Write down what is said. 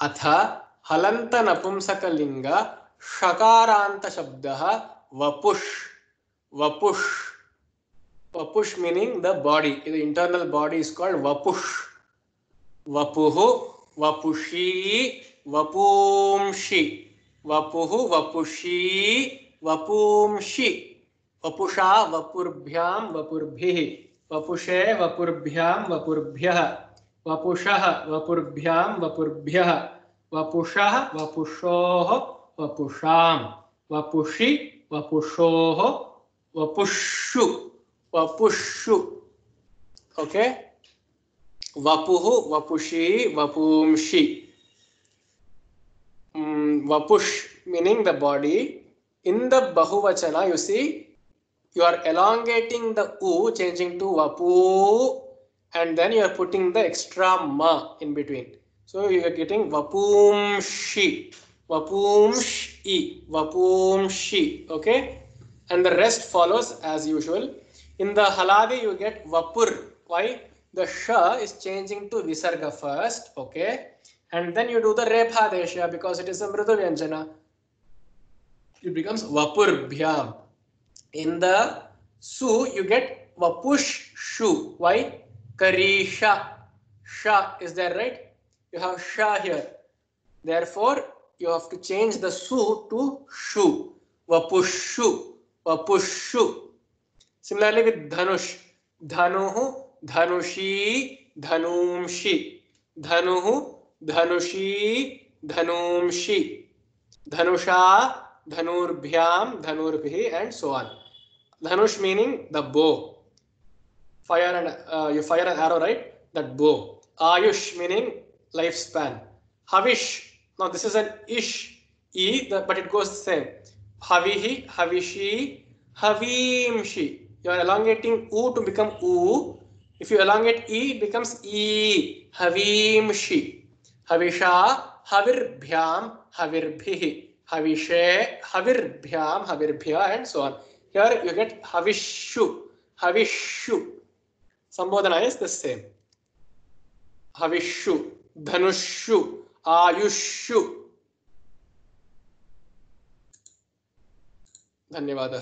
अथ हलंत नपुंसकलिंग शकारांत शब्द वपुष। वपुष। वपुष meaning the body the internal body is called वपुष। वपु, वपुषी, वपुंषि। वपु, वपुषी, वपुंषि। वपुषा वपुर्भ्याम वपुर्भिः। वपुषे वपुर्भ्याम वपुर्भ्यः। वपुषः वपुर्भ्यां वपुर्भ्यः, वपुषः वपुषो वपुषा वपुषि वपुषो वपुषु वपुषु ओके? वपुः वपुषि वपुंषि। वपुष meaning the body in the बहुवचन you see you are elongating the ऊ चेंजिंग टू वपू and then you are putting the extra ma in between. So you are getting vapumshi vapumshi vapumshi okay? And the rest follows as usual. In the haladi you get vapur. Why? The sha is changing to visarga first okay? And then you do the rephadesha because it is a mridu vyanjana. It becomes vapurbhyam in the su you get vapush shu. Why karisha sha. Is there right? You have sha here. Therefore you have to change the su to shu. Vapushu. Vapushu. Similarly with dhanush. Dhanuhu dhanushi dhanumshi. Dhanuhu dhanushi dhanumshi. Dhanusha dhanurbhyam dhanurbhi and so on. Dhanush meaning the bow fire and uh, you fire an arrow right? That bow. Ayush meaning lifespan. Havish now this is an ish e but it goes the same. Havihi havishi havimshi. You are elongating u to become u. If you elongate e it becomes e. Havimshi. Havisha havirbhyam havirbhihi. Havishe havirbhyam havirbhya and so on. Here you get havishu. Havishu संबोधना is हविषु धनुषु आयुषु धन्यवाद।